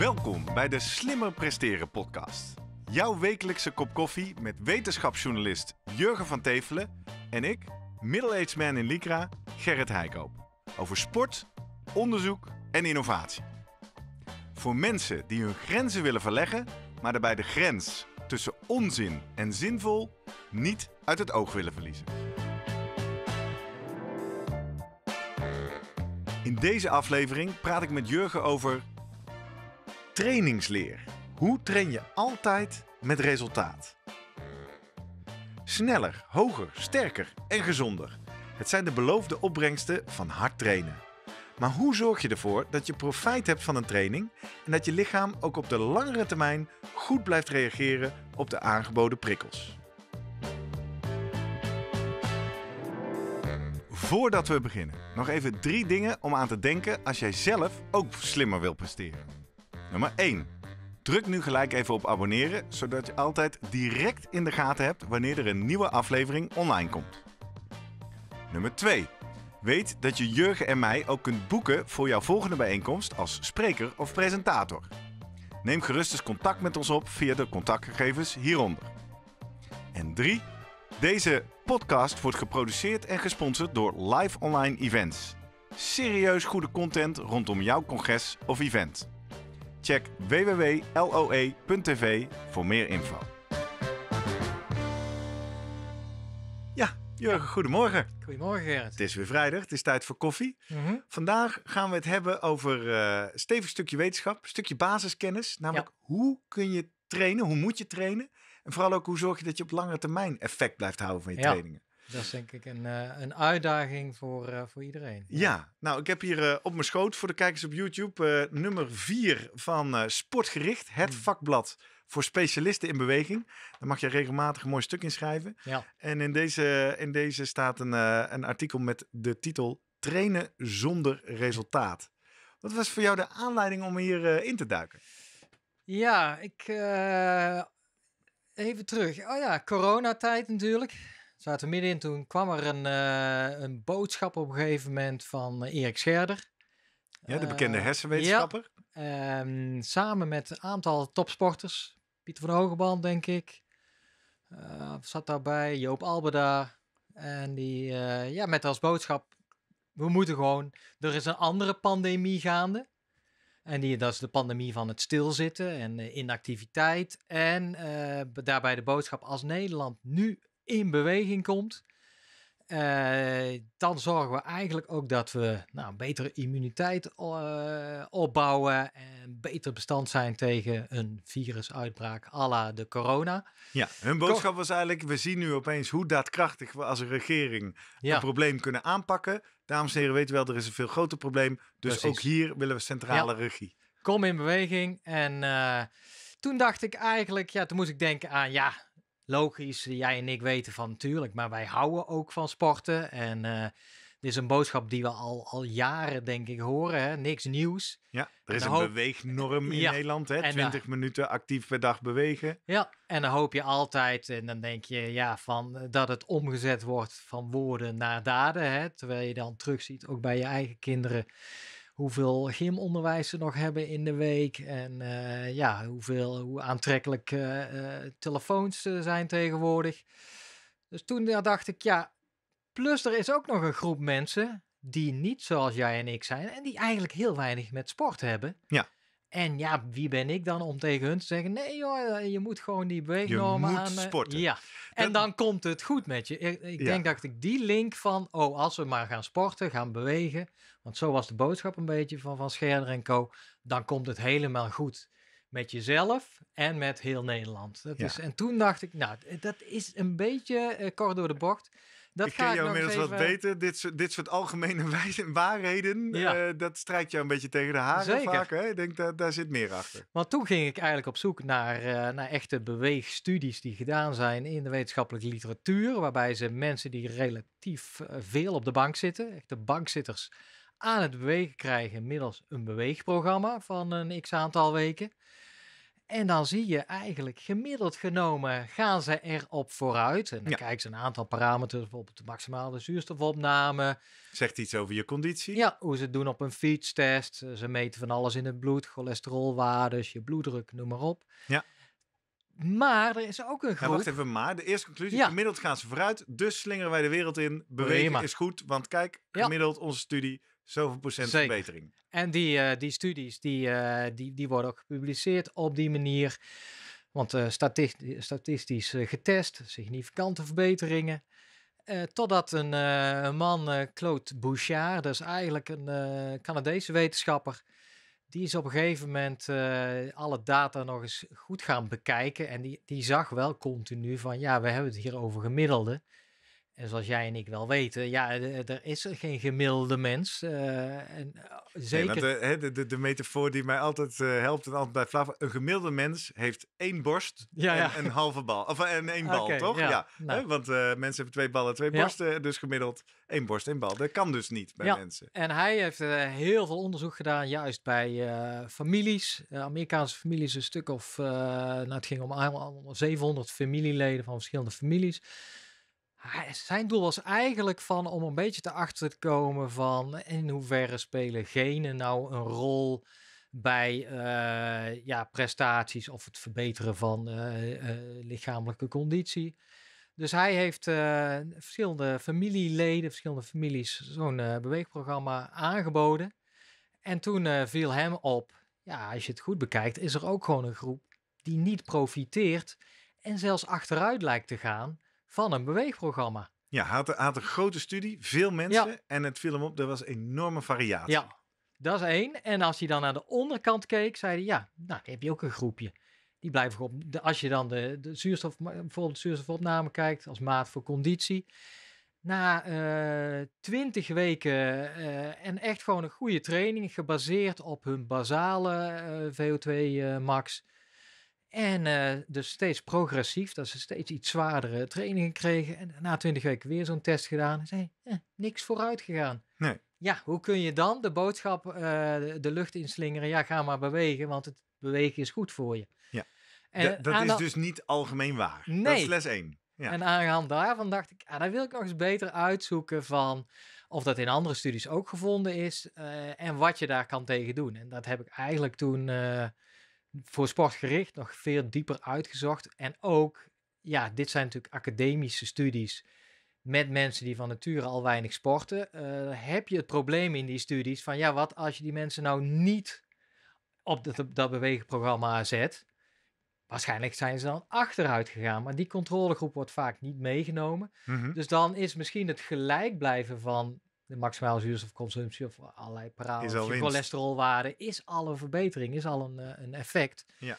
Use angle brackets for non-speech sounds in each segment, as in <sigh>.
Welkom bij de Slimmer Presteren podcast. Jouw wekelijkse kop koffie met wetenschapsjournalist Jurgen van Tevelen en ik, middle-aged man in Lycra, Gerrit Heikoop. Over sport, onderzoek en innovatie. Voor mensen die hun grenzen willen verleggen, maar daarbij de grens tussen onzin en zinvol niet uit het oog willen verliezen. In deze aflevering praat ik met Jurgen over trainingsleer. Hoe train je altijd met resultaat? Sneller, hoger, sterker en gezonder. Het zijn de beloofde opbrengsten van hard trainen. Maar hoe zorg je ervoor dat je profijt hebt van een training en dat je lichaam ook op de langere termijn goed blijft reageren op de aangeboden prikkels? Voordat we beginnen, nog even drie dingen om aan te denken als jij zelf ook slimmer wil presteren. Nummer 1. Druk nu gelijk even op abonneren, zodat je altijd direct in de gaten hebt wanneer er een nieuwe aflevering online komt. Nummer 2. Weet dat je Jurgen en mij ook kunt boeken voor jouw volgende bijeenkomst als spreker of presentator. Neem gerust eens contact met ons op via de contactgegevens hieronder. En 3. Deze podcast wordt geproduceerd en gesponsord door Live Online Events. Serieus goede content rondom jouw congres of event. Check www.loe.tv voor meer info. Ja, Jurgen, goedemorgen. Goedemorgen Gerrit. Het is weer vrijdag, het is tijd voor koffie. Mhm. Vandaag gaan we het hebben over een stevig stukje wetenschap, een stukje basiskennis. Namelijk, hoe kun je trainen, hoe moet je trainen? En vooral ook, hoe zorg je dat je op lange termijn effect blijft houden van je Ja. trainingen? Dat is denk ik een, eh, een uitdaging voor, eh, voor iedereen. Ja, nou, ik heb hier eh, op mijn schoot voor de kijkers op YouTube nummer 4 van Sportgericht, het Hmm. vakblad voor specialisten in beweging. Daar mag je regelmatig een mooi stuk in schrijven. Ja. En in deze, in deze staat een, een artikel met de titel Trainen zonder resultaat. Wat was voor jou de aanleiding om hier in te duiken? Ja, ik... even terug. Oh ja, coronatijd natuurlijk. Zaten we middenin, toen kwam er een, eh, een boodschap op een gegeven moment van eh, Erik Scherder. Ja, de bekende Eh, hersenwetenschapper. Ehm, samen met een aantal topsporters. Pieter van Hogeband, denk ik. Zat daarbij. Joop Albeda. En die, ja, met als boodschap... We moeten gewoon... Er is een andere pandemie gaande. En die, dat is de pandemie van het stilzitten en inactiviteit. En daarbij de boodschap als Nederland nu in beweging komt... eh, dan zorgen we eigenlijk ook dat we nou, een betere immuniteit eh, opbouwen en beter bestand zijn tegen een virusuitbraak à la de corona. Ja, hun boodschap was eigenlijk, we zien nu opeens hoe daadkrachtig we als een regering Ja. een probleem kunnen aanpakken. Dames en heren, weten wel, er is een veel groter probleem. Dus Precies. ook hier willen we centrale regie. kom in beweging. En eh, toen dacht ik eigenlijk, ja, toen moest ik denken aan, ja, logisch, jij en ik weten van natuurlijk, maar wij houden ook van sporten. En eh dit is een boodschap die we al, al jaren, denk ik, horen, hè? niks nieuws. Ja, er is En een hoop- beweegnorm in Ja, Nederland. Hè? en, 20 minuten actief per dag bewegen. Ja, en dan hoop je altijd, en dan denk je, ja, van eh, dat het omgezet wordt van woorden naar daden. Hè? Terwijl je dan terugziet, ook bij je eigen kinderen, hoeveel gymonderwijs ze nog hebben in de week. En eh, ja, hoeveel, hoe aantrekkelijk eh, eh, telefoons zijn tegenwoordig. Dus toen dacht ik, ja, plus er is ook nog een groep mensen die niet zoals jij en ik zijn en die eigenlijk heel weinig met sport hebben. Ja. En ja, wie ben ik dan om tegen hun te zeggen: nee, joh, eh, je moet gewoon die beweegnormen aan. eh, sporten. Ja, en Dat- dan komt het goed met je. Ik, ik Ja. denk dat ik die link van: oh, als we maar gaan sporten, gaan bewegen. Want zo was de boodschap een beetje van, van Scherder en Co. Dan komt het helemaal goed met jezelf en met heel Nederland. Dat Ja. is, en toen dacht ik: nou, dat is een beetje eh, kort door de bocht. Dat ik ga ken jou inmiddels wat beter. Dit soort, dit soort algemene <laughs> wijze- waarheden, Ja. eh, dat strijkt jou een beetje tegen de haren Zeker. vaak. Hè? Ik denk, dat daar zit meer achter. Want toen ging ik eigenlijk op zoek naar, eh, naar echte beweegstudies die gedaan zijn in de wetenschappelijke literatuur, waarbij ze mensen die relatief eh, veel op de bank zitten, echte bankzitters, aan het bewegen krijgen middels een beweegprogramma van een x aantal weken. En dan zie je eigenlijk gemiddeld genomen gaan ze erop vooruit. En dan Ja. kijken ze een aantal parameters, bijvoorbeeld de maximale zuurstofopname. Zegt iets over je conditie. Ja, hoe ze het doen op een fietstest. Eh, Ze meten van alles in het bloed, cholesterolwaardes, je bloeddruk, noem maar op. Ja. Maar er is ook een Ja, wacht even, maar de eerste conclusie, Ja. gemiddeld gaan ze vooruit, dus slingeren wij de wereld in. Bewegen Prima. is goed, want kijk, gemiddeld onze studie, zoveel procent Zeker. verbetering. En die, eh, die studies die, eh, die, die worden ook gepubliceerd op die manier. Want eh, statistisch, statistisch getest, significante verbeteringen. Totdat een een man, Claude Bouchard, dat is eigenlijk een Canadese wetenschapper, die is op een gegeven moment alle data nog eens goed gaan bekijken. En die, die zag wel continu van, ja, we hebben het hier over gemiddelde. En zoals jij en ik wel weten, ja, d- er is geen gemiddelde mens. eh, en, eh, Nee, zeker. de, de, de, de metafoor die mij altijd eh, helpt en altijd bij Flava, een gemiddelde mens heeft één borst Ja, ja. en een halve bal. Of eh, en één bal, toch? ja. Ja. Nou. Hè, want eh, mensen hebben twee ballen, twee borsten, dus gemiddeld één borst, één bal. Dat kan dus niet bij Ja. mensen. En hij heeft eh, heel veel onderzoek gedaan, juist bij eh, families, eh, Amerikaanse families, een stuk of, eh, nou het ging om al 700 familieleden van verschillende families. Zijn doel was eigenlijk van om een beetje te achter te komen van in hoeverre spelen genen nou een rol bij eh, ja, prestaties of het verbeteren van eh, eh, lichamelijke conditie. Dus hij heeft verschillende familieleden, verschillende families zo'n beweegprogramma aangeboden. En toen viel hem op, ja, als je het goed bekijkt, is er ook gewoon een groep die niet profiteert en zelfs achteruit lijkt te gaan van een beweegprogramma. Ja, hij had, hij had een grote studie, veel mensen. En het viel hem op, er was enorme variatie. Ja, dat is één. En als hij dan naar de onderkant keek, zei hij, ja, nou, dan heb je ook een groepje. Die blijven gewoon, de, als je dan de, de zuurstof, bijvoorbeeld zuurstofopname kijkt als maat voor conditie. Na eh, twintig weken eh, en echt gewoon een goede training, gebaseerd op hun basale eh, VO2 eh, max. En eh, dus steeds progressief, dat ze steeds iets zwaardere trainingen kregen. En na twintig weken weer zo'n test gedaan. En zei, eh, niks vooruit gegaan. Nee. Ja, hoe kun je dan de boodschap eh, de, lucht inslingeren? Ja, ga maar bewegen, want het bewegen is goed voor je. Ja. En, dat is dus niet algemeen waar. Dat Nee. is les 1. Ja. En aan de hand daarvan dacht ik, ah, dan wil ik nog eens beter uitzoeken van of dat in andere studies ook gevonden is eh, en wat je daar kan tegen doen. En dat heb ik eigenlijk toen voor sportgericht nog veel dieper uitgezocht. En ook, ja, dit zijn natuurlijk academische studies met mensen die van nature al weinig sporten. Eh, heb je het probleem in die studies van, ja, wat als je die mensen nou niet op dat, dat beweegprogramma zet? Waarschijnlijk zijn ze dan achteruit gegaan, maar die controlegroep wordt vaak niet meegenomen. Mhm. Dus dan is misschien het gelijk blijven van de maximale zuurstofconsumptie of allerlei winst. cholesterolwaarde, is al een verbetering, is al een, eh, een effect. Ja.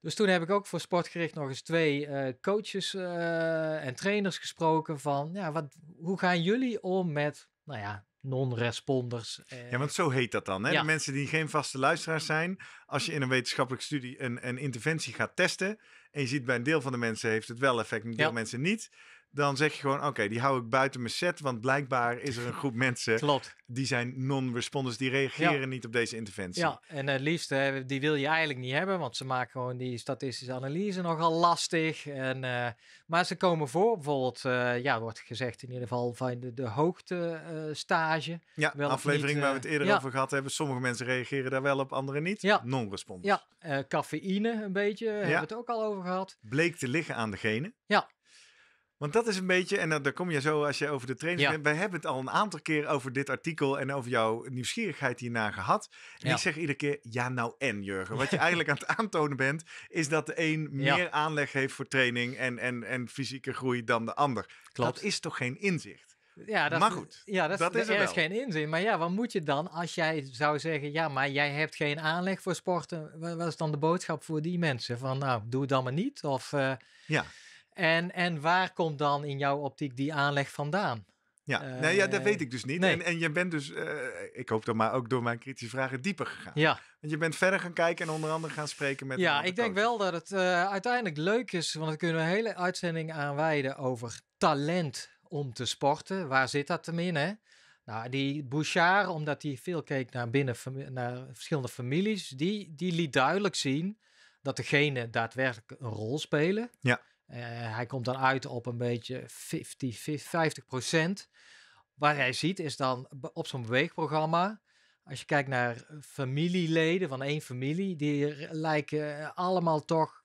Dus toen heb ik ook voor sportgericht nog eens twee eh, coaches eh, en trainers gesproken van, ja, wat, hoe gaan jullie om met, nou ja, non-responders? eh, Ja, want zo heet dat dan. Hè? Ja. De mensen die geen vaste luisteraars zijn. Als je in een wetenschappelijke studie een, een interventie gaat testen. En je ziet bij een deel van de mensen heeft het wel effect, en een deel Ja. mensen niet. Dan zeg je gewoon, oké, die hou ik buiten mijn set. Want blijkbaar is er een groep <laughs> mensen Klopt. die zijn non-responders. Die reageren niet op deze interventie. Ja, en het liefst, eh, die wil je eigenlijk niet hebben, want ze maken gewoon die statistische analyse nogal lastig. En, eh, maar ze komen voor, bijvoorbeeld, eh, ja, wordt gezegd in ieder geval van de, de hoogtestage. Ja, Wel aflevering niet, waar we eh, het eerder ja. over gehad hebben. Sommige mensen reageren daar wel op, anderen niet. Ja. Non-responders. ja, eh, cafeïne een beetje, hebben we het ook al over gehad. bleek te liggen aan de genen. Ja. Want dat is een beetje, en dan- daar kom je zo als je over de training Ja. bent. Wij hebben het al een aantal keer over dit artikel en over jouw nieuwsgierigheid hiernaar gehad. En Ja. ik zeg iedere keer, ja nou en Jurgen. Wat je <laughs> eigenlijk aan het aantonen bent, is dat de een Ja. meer aanleg heeft voor training en, en, en fysieke groei dan de ander. Klopt. Dat is toch geen inzicht? Ja, dat, Maar goed, ja, dat, dat is er er is geen inzin. Maar ja, wat moet je dan als jij zou zeggen, ja, maar jij hebt geen aanleg voor sporten. Wa- Wat is dan de boodschap voor die mensen? Van nou, doe het dan maar niet. Of, eh, Ja. En, en waar komt dan in jouw optiek die aanleg vandaan? Ja, nee, ja dat weet ik dus niet. nee. En, en je bent dus, eh, ik hoop dan maar ook door mijn kritische vragen dieper gegaan. Ja, Want je bent verder gaan kijken en onder andere gaan spreken met ja ik denk wel dat het eh, uiteindelijk leuk is, want dan kunnen we een hele uitzending aan wijden over talent om te sporten. Waar zit dat hem in, hè? Nou, die Bouchard, omdat hij veel keek naar, binnen, naar verschillende families, die, die liet duidelijk zien dat de genen daadwerkelijk een rol spelen. Ja. Eh, hij komt dan uit op een beetje 50, 50 procent. Wat hij ziet is dan op zo'n beweegprogramma, als je kijkt naar familieleden van één familie, die lijken allemaal toch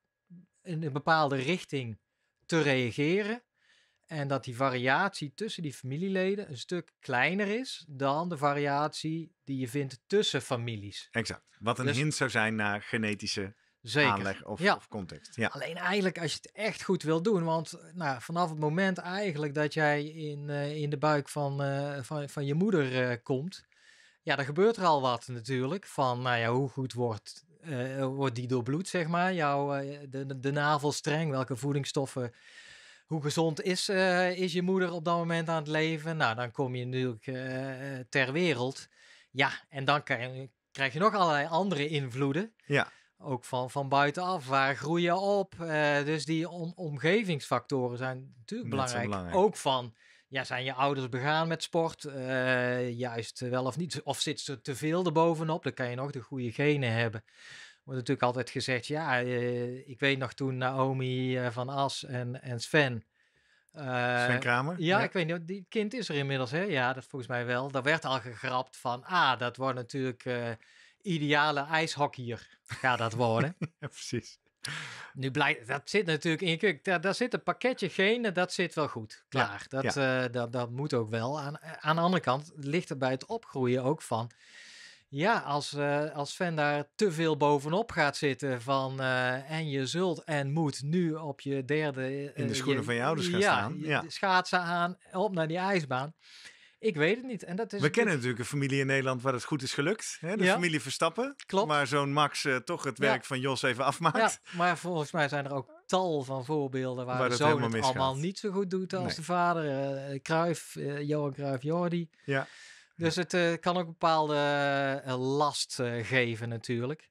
in een bepaalde richting te reageren. En dat die variatie tussen die familieleden een stuk kleiner is dan de variatie die je vindt tussen families. Exact. Wat een Dus- hint zou zijn naar genetische Zeker. aanleg of, Ja. of context. Ja. Alleen eigenlijk als je het echt goed wil doen, want nou, vanaf het moment eigenlijk dat jij in, eh, in de buik van, eh, van, van je moeder eh, komt, ja, dan gebeurt er al wat natuurlijk. Van, nou ja, hoe goed wordt, wordt die doorbloed, zeg maar. Jouw, de, de, navelstreng, welke voedingsstoffen, hoe gezond is, is je moeder op dat moment aan het leven? Nou, dan kom je natuurlijk ter wereld. Ja, en dan krijg je, krijg je nog allerlei andere invloeden. Ja. Ook van, van buitenaf, waar groei je op? Eh, dus die om- omgevingsfactoren zijn natuurlijk belangrijk. Ook van, ja, zijn je ouders begaan met sport? Eh, juist wel of niet? Of zit ze te veel erbovenop? Dan kan je nog de goede genen hebben. Wordt natuurlijk altijd gezegd, ja, eh, ik weet nog toen Naomi van As en, en Sven... Sven Kramer? ja, ik weet niet, die kind is er inmiddels, hè? Ja, dat volgens mij wel. Daar werd al gegrapt van, ah, dat wordt natuurlijk ideale ijshockeyer, gaat dat worden. <laughs> Ja, precies. nu blijkt, dat zit natuurlijk in je keuken, daar, daar zit een pakketje genen, dat zit wel goed, klaar. dat, eh, dat, dat moet ook wel. Aan, aan de andere kant ligt er bij het opgroeien ook van, ja, als, eh, als Sven daar te veel bovenop gaat zitten van, eh, en je zult en moet nu op je derde... In de schoenen van je ouders gaan ja, staan, ja. schaatsen aan, op naar die ijsbaan. Ik weet het niet. En dat is We kennen natuurlijk- een familie in Nederland waar het goed is gelukt. Hè? De Ja. familie Verstappen. Klopt. Waar zo'n Max eh, toch het Ja. werk van Jos even afmaakt. Ja, maar volgens mij zijn er ook tal van voorbeelden waar, Waar de het zoon het allemaal niet zo goed doet als Nee. de vader. eh Cruijff, eh, Johan Cruijff, Jordi. Ja. Dus het eh, kan ook bepaalde eh, last eh, geven natuurlijk.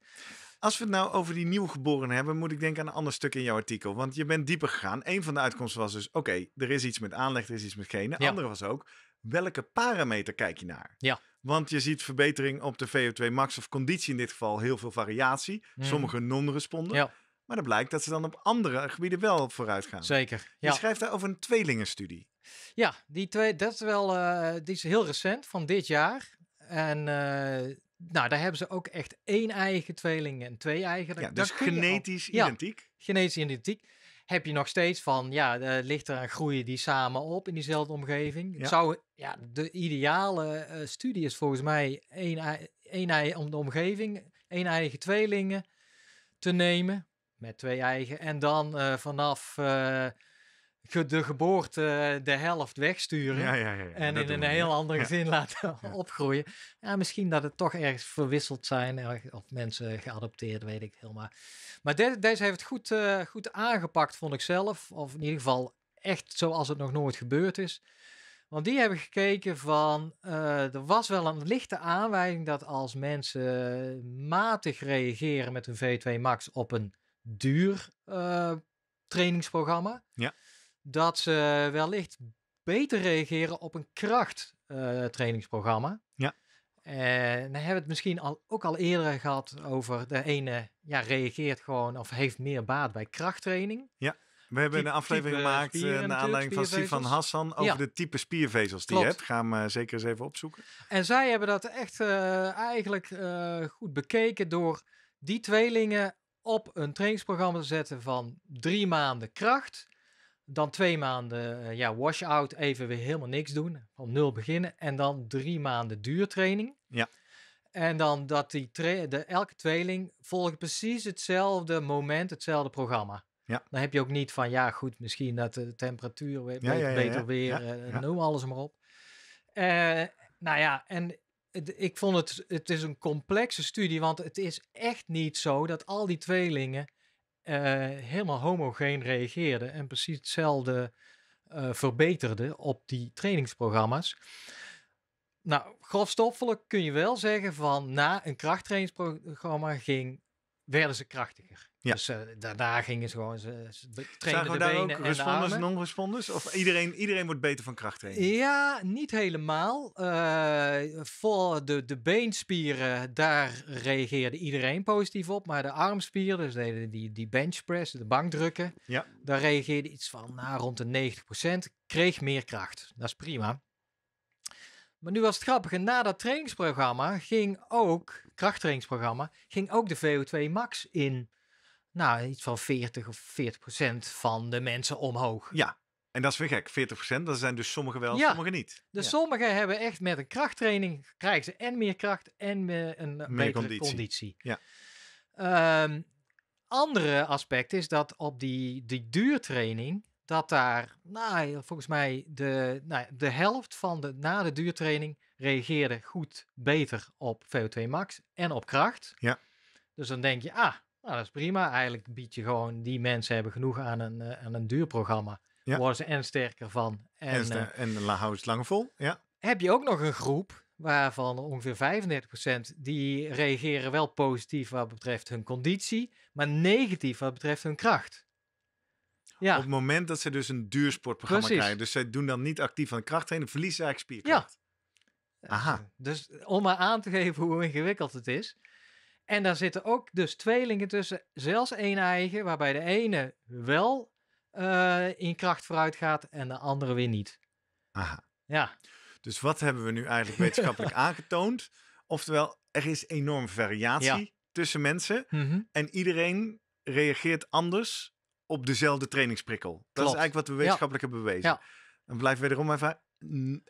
Als we het nou over die nieuwgeborenen hebben, moet ik denken aan een ander stuk in jouw artikel. Want je bent dieper gegaan. Een van de uitkomsten was dus, oké, er is iets met aanleg, er is iets met genen. Ja. Andere was ook, welke parameter kijk je naar? Ja. Want je ziet verbetering op de VO2 max of conditie in dit geval, heel veel variatie. Mhm. Sommige non-responden. Ja. Maar dan blijkt dat ze dan op andere gebieden wel vooruit gaan. Zeker. Je Ja, schrijft daar over een tweelingenstudie. ja die twee, dat is wel, eh, die is heel recent van dit jaar. En eh, nou, daar hebben ze ook echt één eigen tweeling en twee eigen. Ja, dus je al- genetisch Ja. identiek. genetische identiek. Heb je nog steeds van, ja, eh, ligt er groeien die samen op in diezelfde omgeving? Ja. Het zou, ja, de ideale eh, studie is volgens mij één, ei- één ei om de omgeving, één eigen tweelingen te nemen met twee eigen en dan eh, vanaf eh, ge- de geboorte de helft wegsturen. Ja, ja, ja. En in een we, heel ander gezin laten <laughs> opgroeien. Ja, misschien dat het toch ergens verwisseld zijn. Of mensen geadopteerd, weet ik helemaal. Maar de- deze heeft het goed, goed aangepakt, vond ik zelf. Of in ieder geval echt zoals het nog nooit gebeurd is. Want die hebben gekeken van, eh, er was wel een lichte aanwijzing dat als mensen matig reageren met hun V2 Max op een duur eh, trainingsprogramma, Ja. dat ze wellicht beter reageren op een kracht eh, trainingsprogramma. Ja. En dan hebben we het misschien al, ook al eerder gehad over de ene ja, reageert gewoon of heeft meer baat bij krachttraining. We hebben Type- een aflevering type gemaakt eh, naar aanleiding van Sifan. Hassan over Ja. de type spiervezels die je hebt. Ga hem eh, zeker eens even opzoeken. En zij hebben dat echt eh, eigenlijk eh, goed bekeken door die tweelingen op een trainingsprogramma te zetten van drie maanden kracht. Dan twee maanden eh, ja, wash-out, even weer helemaal niks doen, van nul beginnen. En dan drie maanden duurtraining. Ja. En dan dat die de, elke tweeling volgt precies hetzelfde moment, hetzelfde programma. Ja. Dan heb je ook niet van, ja goed, misschien dat de temperatuur Ja, beter, ja, weer, ja. noem alles maar op. Eh, nou ja, en het- ik vond het, het is een complexe studie, want het is echt niet zo dat al die tweelingen eh, helemaal homogeen reageerden en precies hetzelfde verbeterden op die trainingsprogramma's. Nou, grofstoffelijk kun je wel zeggen van na een krachttrainingsprogramma ging werden ze krachtiger. Ja. Dus daarna gingen ze gewoon, ze, trainen Zagen de daar benen ook en responders en non-responders? Of iedereen, iedereen wordt beter van krachttraining? Ja, niet helemaal. Eh, voor de, de beenspieren, daar reageerde iedereen positief op. Maar de armspieren, dus deden die, die benchpress, de bankdrukken, Ja. daar reageerde iets van nou, rond de 90%. Kreeg meer kracht. Dat is prima. Maar nu was het grappige, na dat trainingsprogramma ging ook, krachttrainingsprogramma, ging ook de VO2 max in, nou, iets van 40 of 40% van de mensen omhoog. Ja. En dat is weer gek, 40%. Dat zijn dus sommigen wel, Ja. sommigen niet. Dus Ja. sommigen hebben echt met een krachttraining krijgen ze en meer kracht en meer een eh, betere conditie. conditie. Ja. Ehm, andere aspect is dat op die, die duurtraining, dat daar, nou, volgens mij, de, nou, de helft van de, na de duurtraining reageerde goed beter op VO2 max en op kracht. Ja. Dus dan denk je, ah, nou, dat is prima. Eigenlijk bied je gewoon, die mensen hebben genoeg aan een, eh, aan een duurprogramma. Ja. Worden ze en sterker van. En, En, en, eh, en la- hou het langer vol. Ja. heb je ook nog een groep waarvan ongeveer 35% die reageren wel positief wat betreft hun conditie, maar negatief wat betreft hun kracht. Ja, Op het moment dat ze dus een duursportprogramma Precies. krijgen. Dus zij doen dan niet actief aan krachttrainen, verliezen ze eigenlijk spierkracht. Aha. dus om maar aan te geven hoe ingewikkeld het is. En daar zitten ook dus tweelingen tussen, zelfs één eigen, waarbij de ene wel eh, in kracht vooruit gaat en de andere weer niet. Aha. Ja, Dus wat hebben we nu eigenlijk wetenschappelijk <laughs> aangetoond? Oftewel, er is enorm variatie Ja. tussen mensen. Mhm. En iedereen reageert anders op dezelfde trainingsprikkel. Dat is eigenlijk wat we wetenschappelijk hebben bewezen. Ja. Dan blijft wederom even... mm,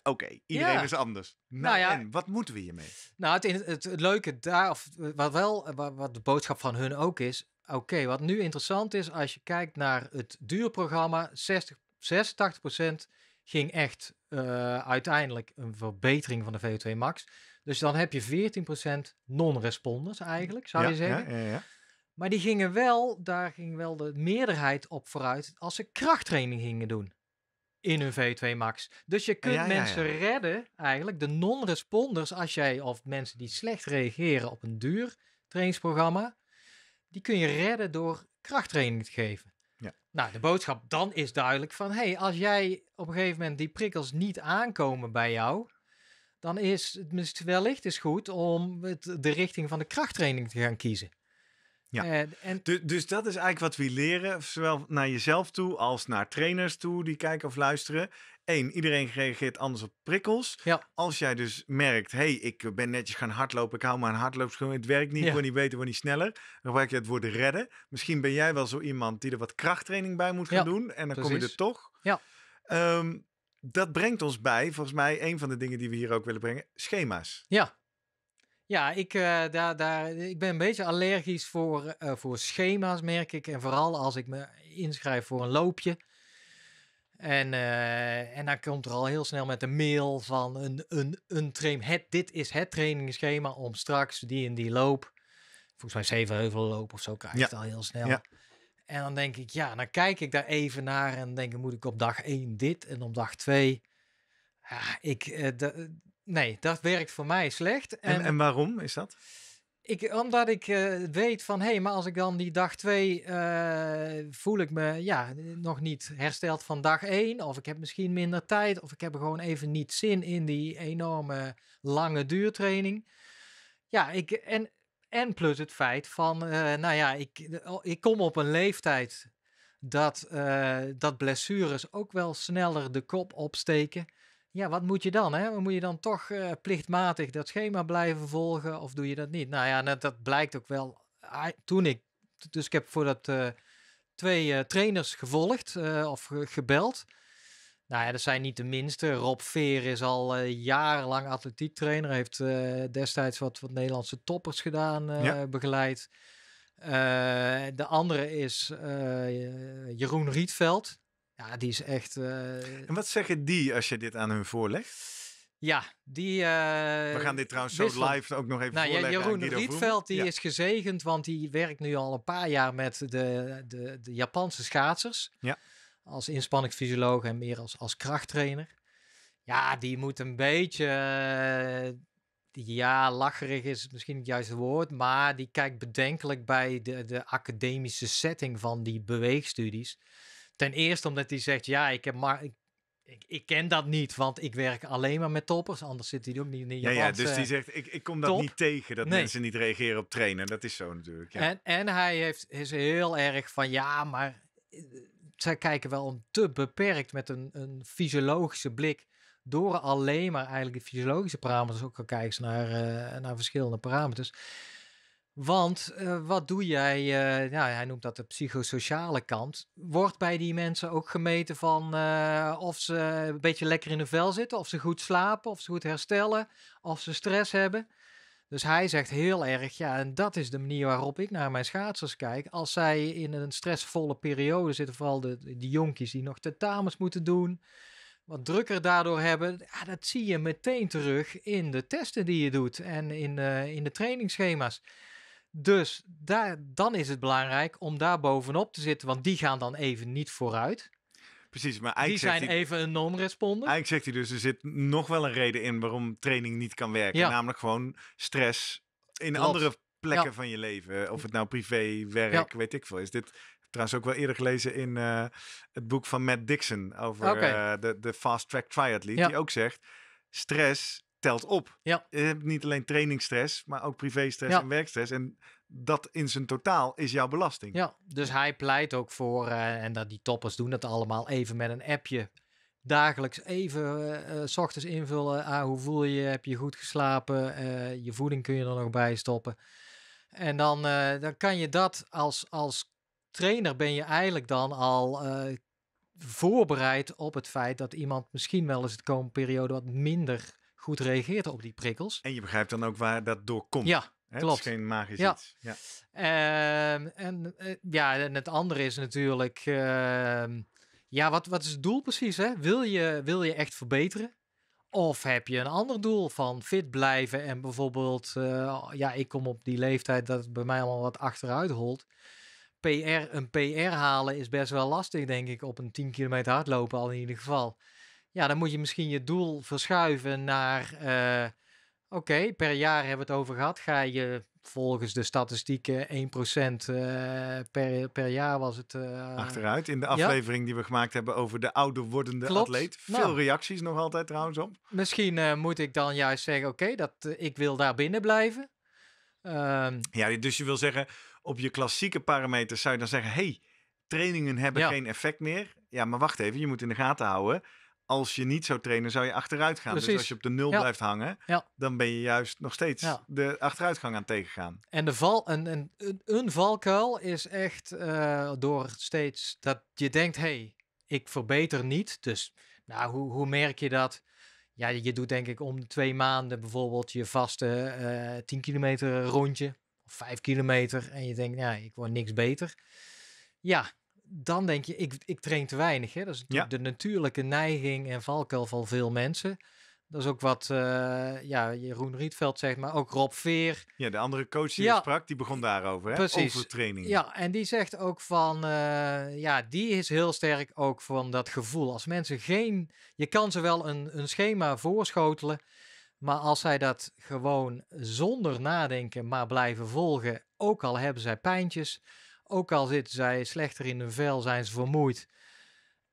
Oké, iedereen Ja. is anders. Nou, Nou ja. en wat moeten we hiermee? Nou, het, in- het, het leuke daar, of wat wel, wat, wat de boodschap van hun ook is. Oké, wat nu interessant is, als je kijkt naar het duurprogramma, 60, 86% ging echt eh, uiteindelijk een verbetering van de VO2 max. Dus dan heb je 14% non-responders eigenlijk, zou ja, je zeggen. Ja, ja, ja. Maar die gingen wel, daar ging wel de meerderheid op vooruit als ze krachttraining gingen doen. In hun V2 max. Dus je kunt Ja, ja, ja. mensen redden, eigenlijk, de non-responders, als jij, of mensen die slecht reageren op een duur trainingsprogramma, die kun je redden door krachttraining te geven. Ja. Nou, de boodschap dan is duidelijk van, hey, als jij op een gegeven moment die prikkels niet aankomen bij jou, dan is het wellicht is goed om het, de richting van de krachttraining te gaan kiezen. Ja. En, en Du- dus dat is eigenlijk wat we leren, zowel naar jezelf toe als naar trainers toe die kijken of luisteren. Eén, iedereen reageert anders op prikkels. Ja. Als jij dus merkt, hé, hey, ik ben netjes gaan hardlopen, ik hou maar een hardloopschoen, het werkt niet, Ja. ik word niet beter, word niet sneller. Dan gebruik je het woord redden. Misschien ben jij wel zo iemand die er wat krachttraining bij moet gaan Ja, doen en dan kom je er toch. Ja. Ehm, dat brengt ons bij, volgens mij, een van de dingen die we hier ook willen brengen, schema's. ja. Ja, ik, eh, daar, daar, ik ben een beetje allergisch voor, eh, voor schema's, merk ik. En vooral als ik me inschrijf voor een loopje. En, eh, en dan komt er al heel snel met een mail van een, een, een train. Het, dit is het trainingsschema om straks die en die loop. Volgens mij zevenheuvel loop of zo krijg je Ja. het al heel snel. Ja. En dan denk ik, ja, dan kijk ik daar even naar en denk ik, moet ik op dag 1 dit en op dag 2. Ja, ik, nee, dat werkt voor mij slecht. En, en waarom is dat? Ik, omdat ik eh, weet van, hé, hey, maar als ik dan die dag 2 voel ik me ja, nog niet hersteld van dag 1. Of ik heb misschien minder tijd. Of ik heb er gewoon even niet zin in die enorme lange duurtraining. Ja, ik, en, en plus het feit van, eh, nou ja, ik, ik kom op een leeftijd dat, eh, dat blessures ook wel sneller de kop opsteken. Ja, wat moet je dan? Hè? Moet je dan toch eh, plichtmatig dat schema blijven volgen of doe je dat niet? Nou ja, dat, dat blijkt ook wel toen ik. Dus ik heb voor dat eh, twee eh, trainers gevolgd of ge- gebeld. Nou ja, dat zijn niet de minste. Rob Veer is al jarenlang atletiektrainer. Heeft eh, destijds wat, wat Nederlandse toppers gedaan, Ja. begeleid. De andere is Jeroen Rietveld. Ja, die is echt... eh, En wat zeggen die als je dit aan hun voorlegt? ja, die... eh, We gaan dit trouwens zo live ook nog even Nou voorleggen Jeroen. Rietveld die Ja. is gezegend, want die werkt nu al een paar jaar met de, de, de Japanse schaatsers. Ja. Als inspanningsfysioloog en meer als, als krachttrainer. Ja, die moet een beetje... eh, ja, lacherig is misschien het juiste woord, maar die kijkt bedenkelijk bij de, de academische setting van die beweegstudies. Ten eerste omdat hij zegt, ja, ik heb maar... Ik, ik, ik ken dat niet, want ik werk alleen maar met toppers. Anders zit hij ook niet in de Ja, ja, dus die zegt, ik, ik kom dat top. niet tegen, dat Nee. mensen niet reageren op trainen. Dat is zo natuurlijk. Ja. En, en hij heeft, is heel erg van ja, maar eh, zij kijken wel te beperkt met een, een fysiologische blik. Door alleen maar eigenlijk de fysiologische parameters ook gaan kijken naar, eh, naar verschillende parameters. Want eh, wat doe jij, eh, ja, hij noemt dat de psychosociale kant. Wordt bij die mensen ook gemeten van eh, of ze een beetje lekker in hun vel zitten, of ze goed slapen, of ze goed herstellen, of ze stress hebben. Dus hij zegt heel erg, ja, en dat is de manier waarop ik naar mijn schaatsers kijk. Als zij in een stressvolle periode zitten, vooral de, de jonkies die nog tentamens moeten doen, wat drukker daardoor hebben, ja, dat zie je meteen terug in de testen die je doet en in, in de trainingsschema's. Dus daar, dan is het belangrijk om daar bovenop te zitten, want die gaan dan even niet vooruit. Precies, maar Die eigenlijk zegt, zijn hij, even een non-responder. eigenlijk zegt hij dus, er zit nog wel een reden in waarom training niet kan werken. Ja. Namelijk gewoon stress in Klopt. andere plekken Ja. van je leven. Of het nou privé, werk, weet ik veel is. Dit trouwens ook wel eerder gelezen in eh, het boek van Matt Dixon over eh, de, de Fast Track Triathlete. Die ook zegt, stress op. Ja. Je hebt niet alleen trainingsstress, maar ook privéstress Ja. en werkstress. En dat in zijn totaal is jouw belasting. Ja, dus hij pleit ook voor, eh, en dat die toppers doen dat allemaal even met een appje. Dagelijks even eh, eh, s ochtends invullen. Ah, hoe voel je je? Heb je goed geslapen? Je voeding kun je er nog bij stoppen. En dan, dan kan je dat als, als trainer ben je eigenlijk dan al voorbereid op het feit dat iemand misschien wel eens de komende periode wat minder goed reageert op die prikkels. En je begrijpt dan ook waar dat door komt. Ja, Hè? klopt. Het is geen magisch Ja. iets. Ja. Ehm, en eh, ja, en het andere is natuurlijk, ehm, ja, wat, wat is het doel precies? Hè? Wil, je, wil je echt verbeteren? Of heb je een ander doel van fit blijven en bijvoorbeeld, eh, ja, ik kom op die leeftijd dat het bij mij allemaal wat achteruit holt. PR, een PR halen is best wel lastig, denk ik, op een 10 kilometer hardlopen al in ieder geval. Ja, dan moet je misschien je doel verschuiven naar, eh, oké, per jaar hebben we het over gehad. Ga je volgens de statistieken 1% eh per, per jaar was het. eh, Achteruit in de aflevering die we gemaakt hebben over de ouder wordende Klopt. atleet. Veel Nou. reacties nog altijd trouwens op. Misschien moet ik dan juist zeggen, oké, dat ik wil daar binnen blijven. Ehm, Ja, dus je wil zeggen, op je klassieke parameters zou je dan zeggen, hey, trainingen hebben Ja. geen effect meer. Ja, maar wacht even, je moet in de gaten houden. Als je niet zou trainen, zou je achteruit gaan. Dus als je op de nul Ja. blijft hangen, Ja. dan ben je juist nog steeds Ja. de achteruitgang aan het tegengaan. En de val, een, een, een, valkuil is echt eh, door steeds dat je denkt, hey, ik verbeter niet. Dus nou, hoe, hoe merk je dat? Ja, je doet denk ik om de twee maanden bijvoorbeeld je vaste eh 10 kilometer rondje. Of 5 kilometer. En je denkt, ja, ik word niks beter. Ja, dan denk je, ik, ik train te weinig. Hè? Dat is de natuurlijke neiging en valkuil van veel mensen. Dat is ook wat eh, ja, Jeroen Rietveld zegt, maar ook Rob Veer. Ja, de andere coach die Ja. sprak, die begon daarover. Hè? Precies. Over training. Ja, en die zegt ook van, eh, ja, die is heel sterk ook van dat gevoel. Als mensen geen, je kan ze wel een, een schema voorschotelen, maar als zij dat gewoon zonder nadenken maar blijven volgen, ook al hebben zij pijntjes, ook al zitten zij slechter in hun vel, zijn ze vermoeid.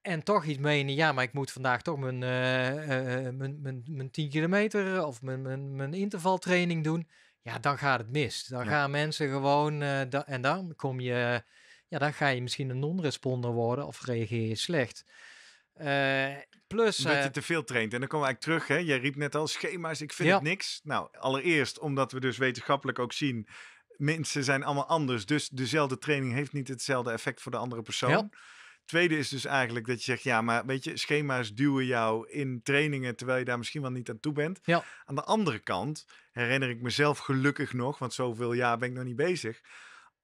En toch iets menen, ja, maar ik moet vandaag toch mijn, eh, eh, mijn, mijn, mijn 10 kilometer of mijn, mijn, mijn intervaltraining doen. Ja, dan gaat het mis. Dan Ja. gaan mensen gewoon, eh, da- en dan kom je, ja, dan ga je misschien een non-responder worden of reageer je slecht. Eh, plus, Dat eh, je te veel traint. En dan komen we eigenlijk terug. Hè? Jij riep net al schema's, ik vind Ja. het niks. Nou, allereerst omdat we dus wetenschappelijk ook zien... mensen zijn allemaal anders. Dus dezelfde training heeft niet hetzelfde effect voor de andere persoon. Ja. Tweede is dus eigenlijk dat je zegt... ja, maar weet je, schema's duwen jou in trainingen... terwijl je daar misschien wel niet aan toe bent. Ja. Aan de andere kant herinner ik mezelf gelukkig nog... want zoveel jaar ben ik nog niet bezig...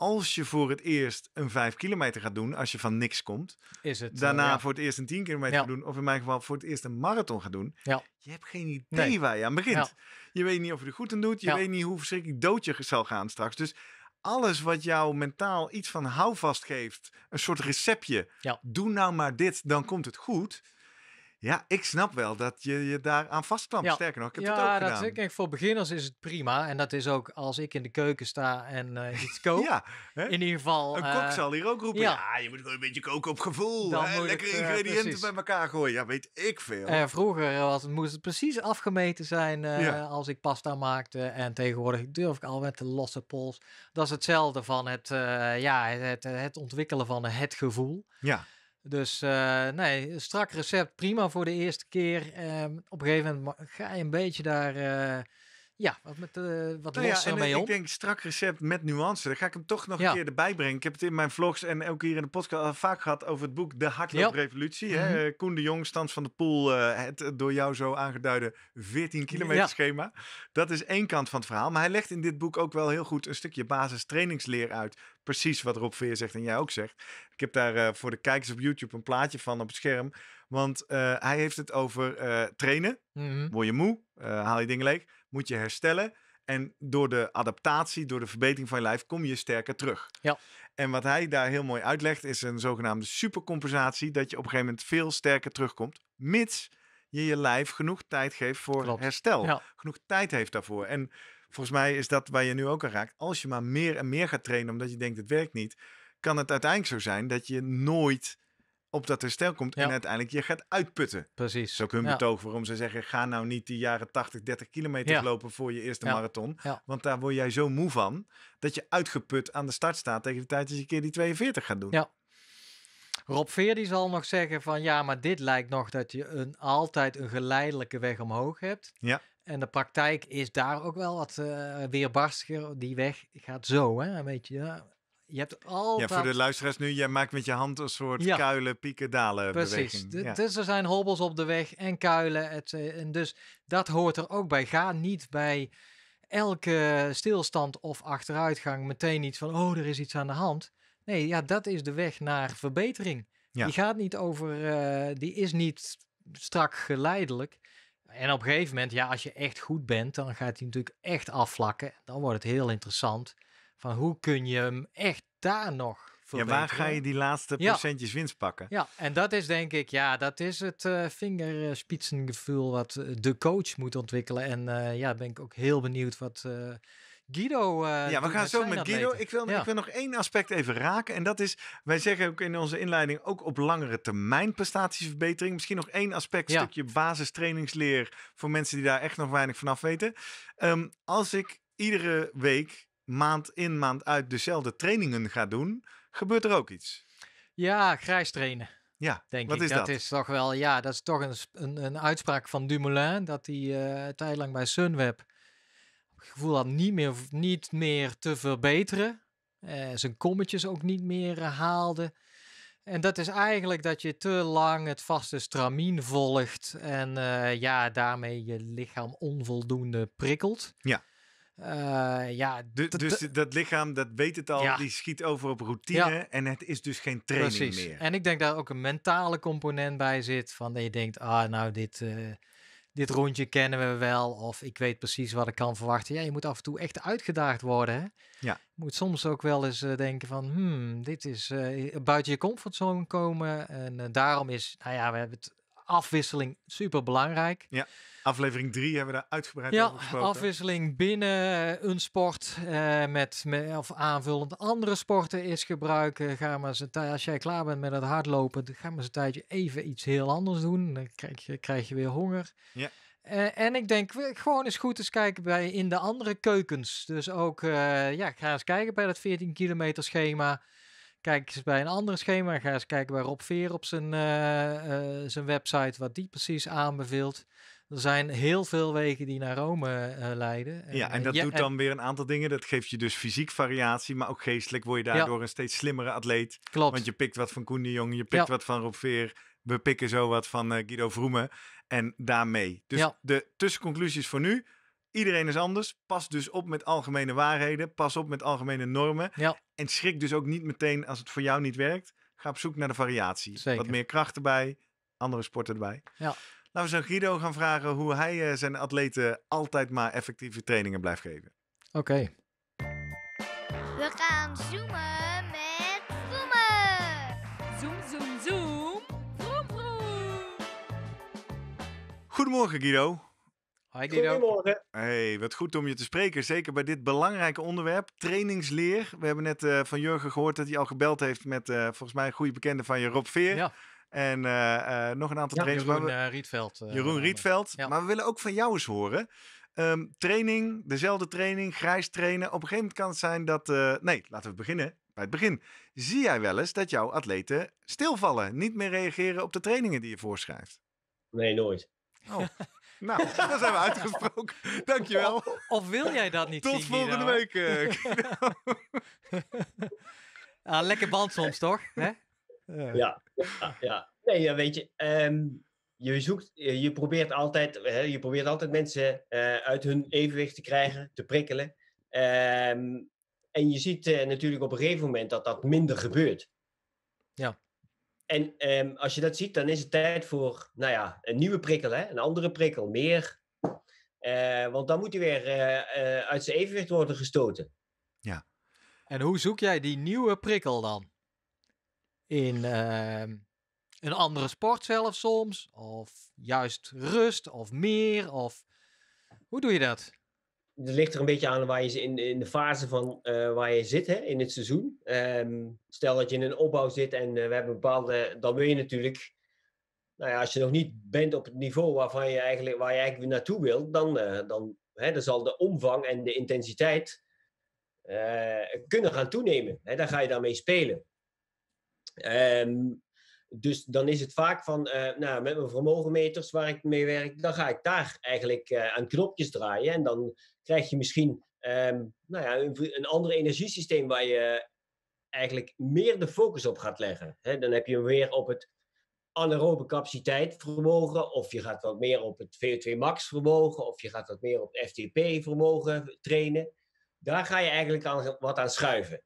Als je voor het eerst een 5 kilometer gaat doen, als je van niks komt, is het. eh, daarna ja. voor het eerst een 10 kilometer Ja. gaat doen, of in mijn geval voor het eerst een marathon gaat doen, Ja. je hebt geen idee Nee. waar je aan begint. Je weet niet of je er goed aan doet, je weet niet hoe verschrikkelijk dood je zal gaan straks. Dus alles wat jou mentaal iets van houvast geeft, een soort receptje, Ja. doe nou maar dit, dan komt het goed. Ja, ik snap wel dat je je daar aan vastklampt. Ja. Sterker nog, ik heb het ja, ook dat gedaan. kijk, voor beginners is het prima. En dat is ook als ik in de keuken sta en eh, iets <laughs> kook. Ja, hè? In ieder geval. een eh, kok zal hier ook roepen. Ja, ja. je moet gewoon een beetje koken op gevoel. Hè? moet Lekkere het, eh, ingrediënten precies. bij elkaar gooien. Ja, weet ik veel. vroeger was, het- moest het precies afgemeten zijn Ja. als ik pasta maakte. En tegenwoordig durf ik al met de losse pols. Dat is hetzelfde van het, ja, het, het ontwikkelen van het gevoel. ja. Dus eh, nee, een strak recept, prima voor de eerste keer. Ehm, op een gegeven moment ga je een beetje daar, eh, ja, wat, met, eh wat Nou ja, en mee ik denk strak recept met nuance. Dan ga ik hem toch nog Ja. een keer erbij brengen. Ik heb het in mijn vlogs en ook hier in de podcast al vaak gehad over het boek De Hardlooprevolutie. Mhm. hè? Koen de Jong, Stans van de Poel, eh, het eh, door jou zo aangeduide 14 kilometer Ja. schema. Dat is één kant van het verhaal. Maar hij legt in dit boek ook wel heel goed een stukje basis trainingsleer uit. Precies wat Rob Veer zegt en jij ook zegt. Ik heb daar eh, voor de kijkers op YouTube een plaatje van op het scherm. Want eh, hij heeft het over eh, trainen. Mhm. Word je moe, eh, haal je dingen leeg, moet je herstellen. En door de adaptatie, door de verbetering van je lijf, kom je sterker terug. Ja. En wat hij daar heel mooi uitlegt, is een zogenaamde supercompensatie. Dat je op een gegeven moment veel sterker terugkomt. Mits je je lijf genoeg tijd geeft voor Klopt. herstel. Ja. Genoeg tijd heeft daarvoor. En volgens mij is dat waar je nu ook aan raakt. Als je maar meer en meer gaat trainen omdat je denkt het werkt niet, kan het uiteindelijk zo zijn dat je nooit op dat herstel komt en uiteindelijk je gaat uitputten. Precies. Dat is ook hun Ja. betoog waarom ze zeggen: ga nou niet die jaren 80, 30 kilometer Ja. lopen voor je eerste marathon. Want daar word jij zo moe van dat je uitgeput aan de start staat tegen de tijd dat je een keer die 42 gaat doen. Ja. Rob Veer die zal nog zeggen van ja, maar dit lijkt nog dat je een, altijd een geleidelijke weg omhoog hebt. Ja. En de praktijk is daar ook wel wat eh weerbarstiger. Die weg gaat zo, hè? Weet je, ja. Je hebt Ja, altijd... voor de luisteraars nu, jij maakt met je hand een soort Ja. kuilen, pieken, dalen Precies. Ja. Dus er zijn hobbels op de weg en kuilen. Et, en dus dat hoort er ook bij. Ga niet bij elke stilstand of achteruitgang meteen iets van, oh, er is iets aan de hand. Nee, ja, dat is de weg naar verbetering. Ja. Die gaat niet over, eh, die is niet strak geleidelijk. En op een gegeven moment, ja, als je echt goed bent, dan gaat hij natuurlijk echt afvlakken. Dan wordt het heel interessant. Van hoe kun je hem echt daar nog ja, waar ga je die laatste Ja. procentjes winst pakken? Ja, en dat is denk ik, ja, dat is het eh vingerspitsengevoel wat eh, de coach moet ontwikkelen. En eh, ja, ben ik ook heel benieuwd wat eh, Guido. Ja, we gaan zo met Guido. atleten. Ik wil, Ja. ik wil nog één aspect even raken. En dat is, wij zeggen ook in onze inleiding, ook op langere termijn prestatieverbetering. Misschien nog één aspect, Ja. stukje basistrainingsleer voor mensen die daar echt nog weinig vanaf weten. Ehm, als ik iedere week, maand in, maand uit, dezelfde trainingen ga doen, gebeurt er ook iets. Ja, grijs trainen, Ja, denk wat ik. is dat? is toch wel, ja, dat is toch een, een, een uitspraak van Dumoulin. Dat hij eh een tijd lang bij Sunweb het gevoel had niet meer, niet meer te verbeteren. Eh, zijn kommetjes ook niet meer eh, haalde. En dat is eigenlijk dat je te lang het vaste stramien volgt en eh, ja, daarmee je lichaam onvoldoende prikkelt. Ja. Eh, ja, dus dat lichaam, dat weet het al, Ja. die schiet over op routine en het is dus geen training precies. meer. En ik denk daar ook een mentale component bij zit. Van dat je denkt, ah, nou, dit, eh, dit rondje kennen we wel. Of ik weet precies wat ik kan verwachten. Ja, je moet af en toe echt uitgedaagd worden. Hè? Ja. Je moet soms ook wel eens eh, denken van, hmm, dit is buiten je comfortzone komen. En daarom is, nou ja, we hebben het afwisseling super belangrijk. Aflevering 3 hebben we daar uitgebreid Ja, over gesproken. afwisseling binnen eh, een sport eh, met, met, of aanvullend andere sporten is gebruiken. Ga maar eens als jij klaar bent met het hardlopen, ga maar eens een tijdje even iets heel anders doen. Dan krijg je, krijg je weer honger. Ja. Eh, en ik denk gewoon eens goed eens kijken bij in de andere keukens. Dus ook, ja, ga eens kijken bij dat 14 kilometer schema. Kijk eens bij een ander schema. Ga eens kijken bij Rob Veer op zijn, eh, eh, zijn website, wat die precies aanbeveelt. Er zijn heel veel wegen die naar Rome eh, leiden. Ja, en dat ja, doet en- dan weer een aantal dingen. Dat geeft je dus fysiek variatie, maar ook geestelijk word je Ja. daardoor een steeds slimmere atleet. Klopt. Want je pikt wat van Koen de Jong, je pikt Ja. wat van Rob Veer. We pikken zo wat van Guido Vroemen. En daarmee. Dus de tussenconclusies voor nu. Iedereen is anders. Pas dus op met algemene waarheden. Pas op met algemene normen. Ja. En schrik dus ook niet meteen als het voor jou niet werkt. Ga op zoek naar de variatie. Zeker. Wat meer kracht erbij. Andere sporten erbij. Ja. Laten we zo Guido gaan vragen hoe hij eh, zijn atleten altijd maar effectieve trainingen blijft geven. Oké. We gaan zoomen met Vroemen. Zoom, zoom, zoom. Vroom, vroom. Goedemorgen Guido. Guido. Goedemorgen. Hey, wat goed om je te spreken. Zeker bij dit belangrijke onderwerp, trainingsleer. We hebben net eh, van Jurgen gehoord dat hij al gebeld heeft met eh, volgens mij een goede bekende van je, Rob Veer. Ja, En eh, eh, nog een aantal Ja, trainers. Jeroen we- Rietveld. Jeroen Rietveld. Ja. Maar we willen ook van jou eens horen. Ehm, training, dezelfde training, grijs trainen. Op een gegeven moment kan het zijn dat... eh, nee, laten we beginnen bij het begin. Zie jij wel eens dat jouw atleten stilvallen? Niet meer reageren op de trainingen die je voorschrijft? Nee, nooit. Oh. <laughs> nou, <laughs> dan zijn we uitgesproken. Dankjewel. Of wil jij dat niet Tot zien, Guido? volgende week. eh. <laughs> Ah, lekker band soms, toch? Hè? Ja, ja, ja. Nee, ja, weet je, ehm, je zoekt, je je probeert altijd, hè, je probeert altijd mensen eh, uit hun evenwicht te krijgen, te prikkelen. Ehm, en je ziet eh, natuurlijk op een gegeven moment dat dat minder gebeurt. Ja. En ehm, als je dat ziet, dan is het tijd voor, nou ja, een nieuwe prikkel, hè? een andere prikkel, meer. Eh, want dan moet hij weer eh, eh, uit zijn evenwicht worden gestoten. En hoe zoek jij die nieuwe prikkel dan? In ehm, een andere sport zelf soms? Of juist rust? Of meer? Of hoe doe je dat? Het ligt er een beetje aan waar je in, in de fase van eh, waar je zit hè, in het seizoen. Ehm, stel dat je in een opbouw zit en eh, we hebben bepaalde. Dan wil je natuurlijk. Nou ja, als je nog niet bent op het niveau waarvan je eigenlijk, waar je eigenlijk naartoe wilt, dan, eh, dan, hè, dan zal de omvang en de intensiteit kunnen gaan toenemen. Hè, dan ga je daarmee spelen. Ehm, dus dan is het vaak van, eh, nou, met mijn vermogenmeters waar ik mee werk, dan ga ik daar eigenlijk eh, aan knopjes draaien. En dan krijg je misschien ehm, nou ja, een, een ander energiesysteem waar je eigenlijk meer de focus op gaat leggen. Dan heb je weer op het anaerobe capaciteit vermogen, of je gaat wat meer op het VO2 max vermogen, of je gaat wat meer op FTP vermogen trainen. Daar ga je eigenlijk wat aan schuiven.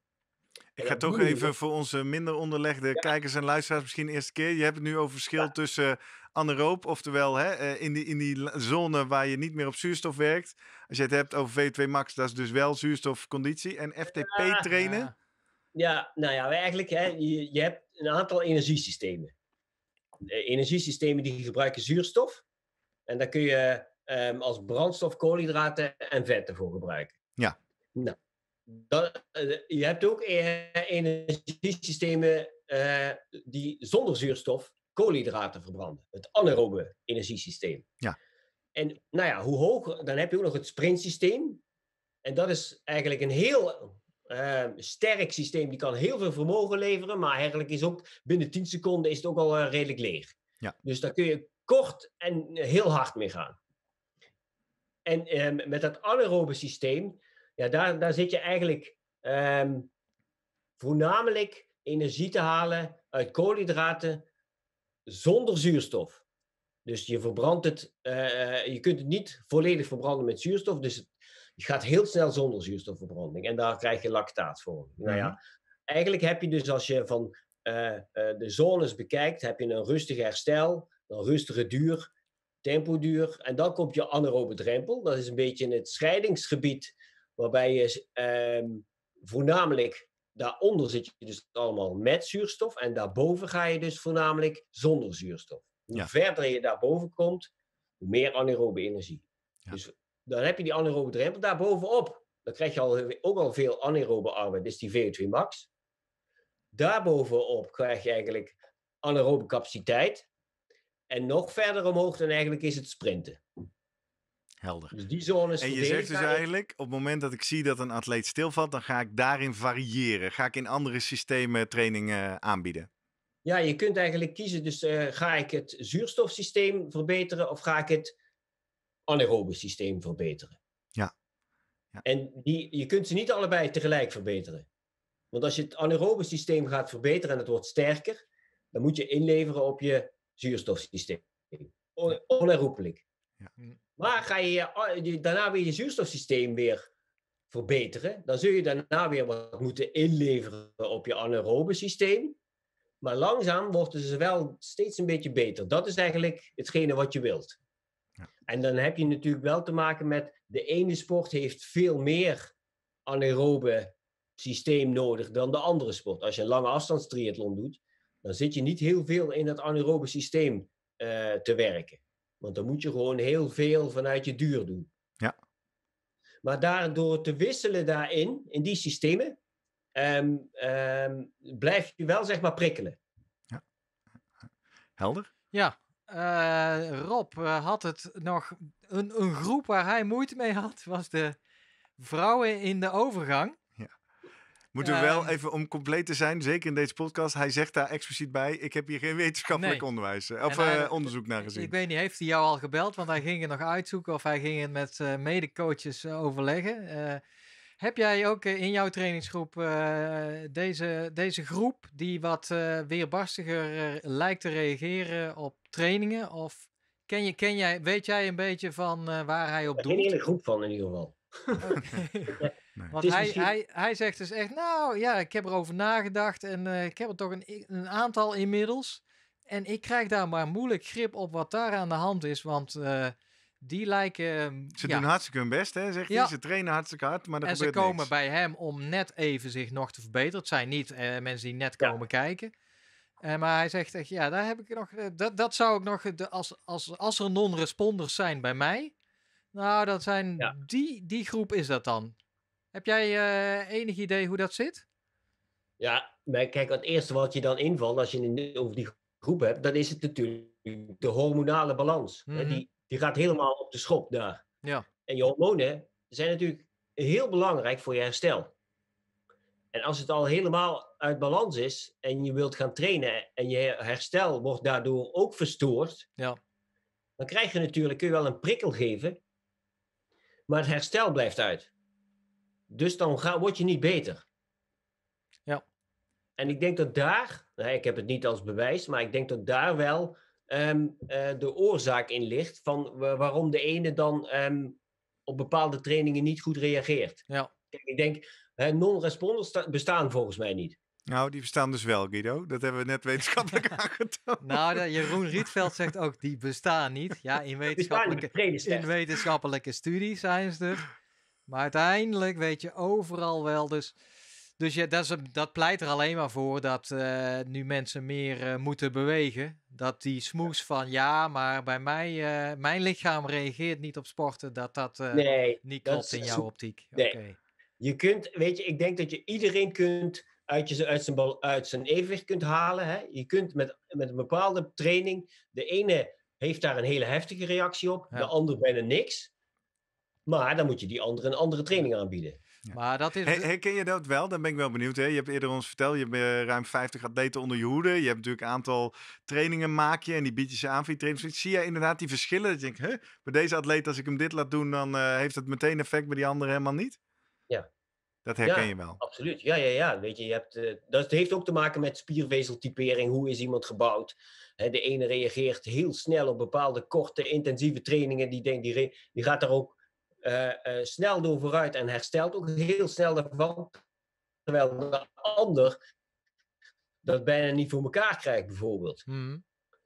Ik ga toch even voor onze minder onderlegde kijkers en luisteraars misschien de eerste keer. Je hebt het nu over verschil tussen anaeroop, oftewel hè, eh, in, die, in die zone waar je niet meer op zuurstof werkt. Als je het hebt over V2 max, dat is dus wel zuurstofconditie. En FTP trainen. Ja. Nou ja, eigenlijk, hè, je, je hebt een aantal energiesystemen. Eh, energiesystemen die gebruiken zuurstof. En daar kun je ehm, als brandstof koolhydraten en vetten voor gebruiken. Ja. Nou, dat, eh, je hebt ook eh, energiesystemen eh, die zonder zuurstof koolhydraten verbranden. Het anaerobe energiesysteem. Ja. En nou ja, hoe hoger, dan heb je ook nog het sprintsysteem. En dat is eigenlijk een heel eh, sterk systeem. Die kan heel veel vermogen leveren, maar eigenlijk is ook binnen 10 seconden is het ook al redelijk leeg. Ja. Dus daar kun je kort en heel hard mee gaan. En met dat anaerobe systeem, ja, daar, daar zit je eigenlijk ehm, voornamelijk energie te halen uit koolhydraten zonder zuurstof. Dus je verbrandt het, eh, je kunt het niet volledig verbranden met zuurstof, dus het, je gaat heel snel zonder zuurstofverbranding en daar krijg je lactaat voor. Nou ja, eigenlijk heb je dus als je van eh, eh, de zones bekijkt, heb je een rustig herstel, een rustige duur, tempoduur en dan komt je anaerobe drempel. Dat is een beetje het scheidingsgebied waarbij je ehm, voornamelijk daaronder zit je dus allemaal met zuurstof en daarboven ga je dus voornamelijk zonder zuurstof. Hoe Ja. verder je daarboven komt, hoe meer anaerobe energie. Ja. Dus dan heb je die anaerobe drempel daarbovenop. Dan krijg je al, ook al veel anaerobe arbeid, dus die VO2 max. Daarbovenop krijg je eigenlijk anaerobe capaciteit. En nog verder omhoog dan eigenlijk is het sprinten. Helder. Dus die zones En je zegt dus eigenlijk, op het moment dat ik zie dat een atleet stilvalt, dan ga ik daarin variëren. Ga ik in andere systemen training eh, aanbieden. Ja, je kunt eigenlijk kiezen, dus eh, ga ik het zuurstofsysteem verbeteren of ga ik het anaerobe systeem verbeteren? Ja. Ja. En die, je kunt ze niet allebei tegelijk verbeteren. Want als je het anaerobe systeem gaat verbeteren en het wordt sterker, dan moet je inleveren op je zuurstofsysteem. On- Onherroepelijk. Ja. Maar ga je, je- daarna weer je zuurstofsysteem weer verbeteren, dan zul je daarna weer wat moeten inleveren op je anaerobe systeem. Maar langzaam worden ze wel steeds een beetje beter. Dat is eigenlijk hetgene wat je wilt. Ja. En dan heb je natuurlijk wel te maken met de ene sport heeft veel meer anaerobe systeem nodig dan de andere sport. Als je een lange afstandstriathlon doet, dan zit je niet heel veel in het anaerobe systeem eh, te werken. Want dan moet je gewoon heel veel vanuit je duur doen. Ja. Maar daardoor te wisselen daarin, in die systemen, ehm, ehm, blijf je wel zeg maar prikkelen. Helder? Ja, eh, Rob eh, had het nog. Een, een groep waar hij moeite mee had, was de vrouwen in de overgang. Moeten we wel even om compleet te zijn, zeker in deze podcast, hij zegt daar expliciet bij, ik heb hier geen wetenschappelijk Nee. onderwijs, eh, of hij- eh, onderzoek naar gezien. Ik weet niet, heeft hij jou al gebeld? Want hij ging het nog uitzoeken of hij ging het met eh medecoaches overleggen. Eh, heb jij ook in jouw trainingsgroep eh, deze, deze groep die wat eh, weerbarstiger lijkt te reageren op trainingen? Of ken je, ken jij, weet jij een beetje van eh, waar hij op geen doelt? hele groep van in ieder geval. Oké. <laughs> Nee. Want hij, misschien- hij, hij zegt dus echt, nou ja, ik heb erover nagedacht en eh, ik heb er toch een, een aantal inmiddels. En ik krijg daar maar moeilijk grip op wat daar aan de hand is, want eh, die lijken... ehm, Ze ja, doen hartstikke hun best, hè, zegt Ja. hij. Ze trainen hartstikke hard, maar er en ze komen niks. bij hem om net even zich nog te verbeteren. Het zijn niet eh, mensen die net Ja. komen kijken. Eh, maar hij zegt echt, ja, daar heb ik nog, dat, dat zou ik nog, de, als, als, als er non-responders zijn bij mij, nou, dat zijn, Ja. die, die groep is dat dan. Heb jij eh, enig idee hoe dat zit? Ja, maar kijk, het eerste wat je dan invalt als je het over die groep hebt, dan is het natuurlijk de hormonale balans. hè, Mhm. die, die gaat helemaal op de schop daar. Ja. En je hormonen zijn natuurlijk heel belangrijk voor je herstel. En als het al helemaal uit balans is en je wilt gaan trainen en je herstel wordt daardoor ook verstoord, Ja. dan krijg je natuurlijk, kun je wel een prikkel geven, maar het herstel blijft uit. Dus dan ga, word je niet beter. Ja. En ik denk dat daar, nou, ik heb het niet als bewijs, maar ik denk dat daar wel ehm, eh, de oorzaak in ligt van wa- waarom de ene dan ehm, op bepaalde trainingen niet goed reageert. Ja. Kijk, ik denk, hè, non-responders sta- bestaan volgens mij niet. Nou, die verstaan dus wel, Guido. Dat hebben we net <laughs> wetenschappelijk aangetoond. Nou, de- Jeroen Rietveld zegt ook, die bestaan niet. Ja, in bestaan wetenschappelijke, in wetenschappelijke studies zijn ze er. Maar uiteindelijk weet je overal wel. Dus, dus ja, dat, is, dat pleit er alleen maar voor dat eh, nu mensen meer eh, moeten bewegen. Dat die smoes van ja, maar bij mij, eh, mijn lichaam reageert niet op sporten. Dat dat Nee, niet klopt in jouw optiek. nee. Je kunt, weet je, ik denk dat je iedereen kunt uit, je, uit, zijn, bal- uit zijn evenwicht kunt halen. Hè? Je kunt met, met een bepaalde training, de ene heeft daar een hele heftige reactie op, Ja. de ander bijna niks. Maar dan moet je die andere een andere training aanbieden. Maar dat is... Her- herken je dat wel? Dan ben ik wel benieuwd. Hè? Je hebt eerder ons verteld, je hebt eh, ruim 50 atleten onder je hoede. Je hebt natuurlijk een aantal trainingen maak je en die bied je ze aan voor je trainers. Zie jij inderdaad die verschillen? Dat je denkt, huh? bij deze atleet, als ik hem dit laat doen, dan eh, heeft het meteen effect, bij die andere helemaal niet? Ja. Dat herken Ja. je wel. Absoluut, ja, ja, ja. Weet je, je hebt, eh, dat heeft ook te maken met spiervezeltypering. Hoe is iemand gebouwd? Hè, de ene reageert heel snel op bepaalde korte, intensieve trainingen. Die, denkt, die, re- die gaat er ook snel door vooruit en herstelt ook heel snel daarvan. Terwijl de ander dat bijna niet voor elkaar krijgt, bijvoorbeeld. Mhm.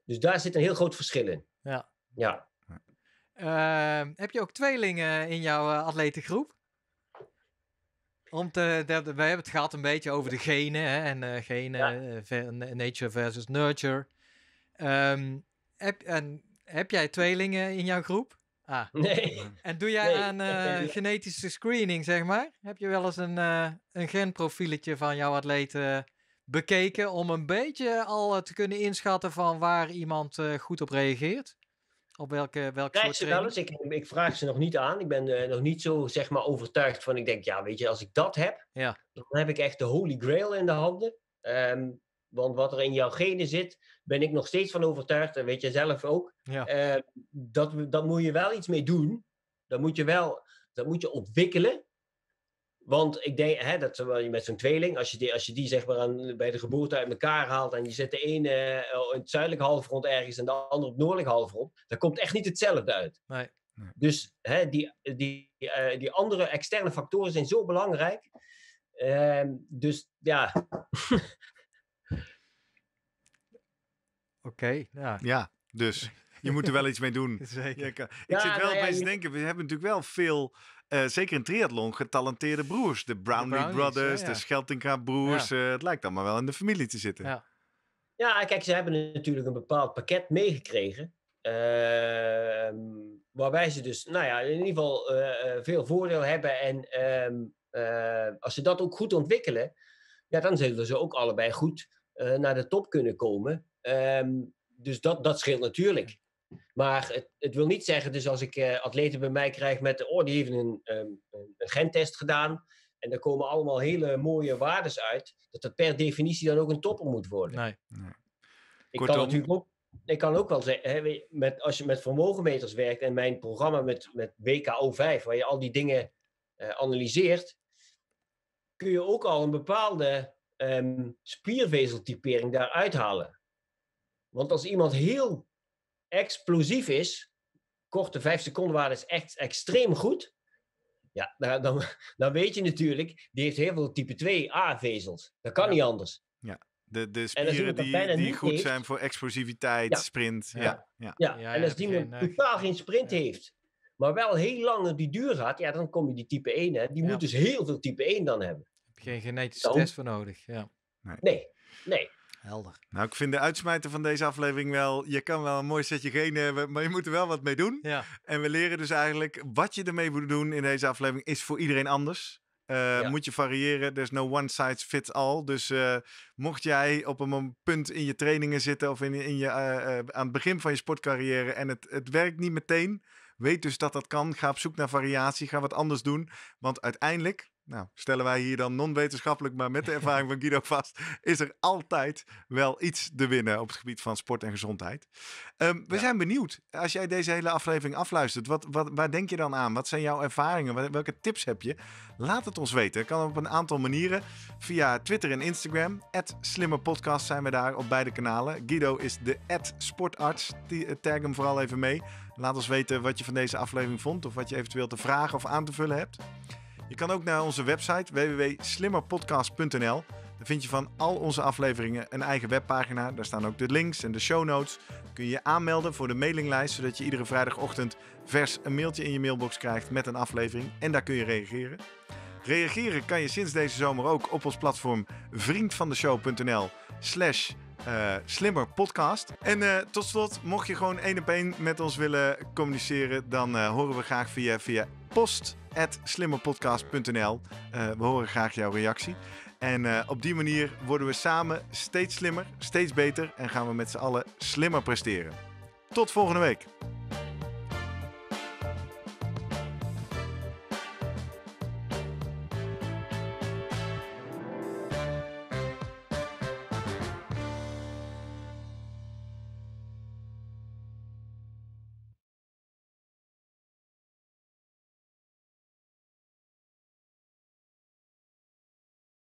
Dus daar zit een heel groot verschil in. Ja. Ja. Ehm, heb je ook tweelingen in jouw eh, atletengroep? Om te, de, de- wij hebben het gehad een beetje over de genen hè, en eh, genen, Ja. eh, ver- nature versus nurture. Ehm, heb, en, heb jij tweelingen in jouw groep? Ah, <laughs> Nee. en doe jij Nee, aan <laughs> eh, genetische screening, zeg maar? Heb je wel eens een, eh, een genprofieletje van jouw atleten bekeken om een beetje al eh, te kunnen inschatten van waar iemand eh, goed op reageert? Op welke, welke krijg soort ze wel eens. Ik, ik vraag ze nog niet aan. Ik ben eh, nog niet zo zeg maar overtuigd van. Ik denk, ja, weet je, als ik dat heb, Ja. dan heb ik echt de holy grail in de handen. Ehm, want wat er in jouw genen zit, ben ik nog steeds van overtuigd. En weet je zelf ook. Ja. Eh, dat, we- dat moet je wel iets mee doen. Dat moet je wel, dat moet je ontwikkelen. Want ik denk, hè, dat terwijl je met zo'n tweeling, als je die, als je die zeg maar aan, bij de geboorte uit elkaar haalt en je zet de ene eh, in het zuidelijk halfrond ergens en de andere op het noordelijk halfrond, dan komt echt niet hetzelfde uit. Nee. Nee. Dus hè, die, die, eh, die andere externe factoren zijn zo belangrijk. Ehm, dus ja, <laughs> Oké, ja. Ja, dus je moet er wel iets mee doen. <laughs> Zeker. Ik Ja, zit wel nou ja, opeens te denken, we hebben natuurlijk wel veel, eh, zeker in triathlon, getalenteerde broers. De Brownlee Brownies, Brothers, ja, ja. de Scheltinga broers. eh, het lijkt allemaal wel in de familie te zitten. Ja. Ja, kijk, ze hebben natuurlijk een bepaald pakket meegekregen. Ehm, waarbij ze dus, nou ja, in ieder geval eh, eh, veel voordeel hebben. En ehm, eh, als ze dat ook goed ontwikkelen, ja, dan zullen ze ook allebei goed eh, naar de top kunnen komen. Ehm, dus dat, dat scheelt natuurlijk. Maar het, het wil niet zeggen, dus als ik eh, atleten bij mij krijg met, oh, die heeft een, ehm, een, een gentest gedaan. En er komen allemaal hele mooie waardes uit. Dat dat per definitie dan ook een topper moet worden. Nee. Ik Kortom- kan natuurlijk ook, ik kan ook wel zeggen, hè, met, als je met vermogenmeters werkt en mijn programma met, met WKO5, waar je al die dingen eh, analyseert, kun je ook al een bepaalde ehm, spiervezeltypering daaruit halen. Want als iemand heel explosief is, korte 5 seconden waarde is echt extreem goed. Ja, dan, dan, dan weet je natuurlijk, die heeft heel veel type 2 A-vezels. Dat kan Ja. niet anders. De, de als spieren die, die goed heeft- zijn voor explosiviteit, Ja. sprint. Ja. Ja. Ja. Ja, Ja, en ja, als die geen, man totaal geen sprint ja. heeft, maar wel heel lang op die duur gaat, ja, dan kom je die type 1. Hè. Die Ja. moet dus heel veel type 1 dan hebben. Heb je geen genetische Dan- test voor nodig. Ja, Nee, nee. Helder. Nou, ik vind de uitsmijter van deze aflevering wel... Je kan wel een mooi setje genen hebben, maar je moet er wel wat mee doen. Ja, En we leren dus eigenlijk wat je ermee moet doen in deze aflevering is voor iedereen anders. Eh, Ja. Moet je variëren. There's no one size fits all. Dus eh, mocht jij op een punt in je trainingen zitten of in, in je, eh, aan het begin van je sportcarrière en het, het werkt niet meteen, weet dus dat dat kan. Ga op zoek naar variatie. Ga wat anders doen. Want uiteindelijk, nou, stellen wij hier dan non-wetenschappelijk, maar met de ervaring van Guido <laughs> vast, is er altijd wel iets te winnen op het gebied van sport en gezondheid. Ehm, we Ja. zijn benieuwd. Als jij deze hele aflevering afluistert, wat, wat, waar denk je dan aan? Wat zijn jouw ervaringen? Wel- Welke tips heb je? Laat het ons weten. Kan op een aantal manieren. Via Twitter en Instagram. Slimmerpodcast zijn we daar op beide kanalen. Guido is de sportarts. Eh, tag hem vooral even mee. Laat ons weten wat je van deze aflevering vond. Of wat je eventueel te vragen of aan te vullen hebt. Je kan ook naar onze website www.slimmerpodcast.nl. Daar vind je van al onze afleveringen een eigen webpagina. Daar staan ook de links en de show notes. Kun je je aanmelden voor de mailinglijst, zodat je iedere vrijdagochtend vers een mailtje in je mailbox krijgt met een aflevering. En daar kun je reageren. Reageren kan je sinds deze zomer ook op ons platform vriendvandeshow.nl slash eh, slimmerpodcast. En eh, tot slot, mocht je gewoon één op één met ons willen communiceren, dan eh, horen we graag via, via post.slimmerpodcast.nl. We horen graag jouw reactie. En op die manier worden we samen steeds slimmer, steeds beter en gaan we met z'n allen slimmer presteren. Tot volgende week.